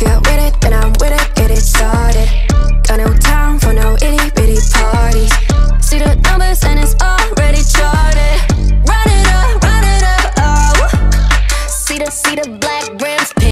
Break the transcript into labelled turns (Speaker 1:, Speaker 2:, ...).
Speaker 1: If you're with it, then I'm with it, get it started. Got no time for no itty bitty parties. See the numbers and it's already charted. Run it up, run it up, oh. See the, see the black rims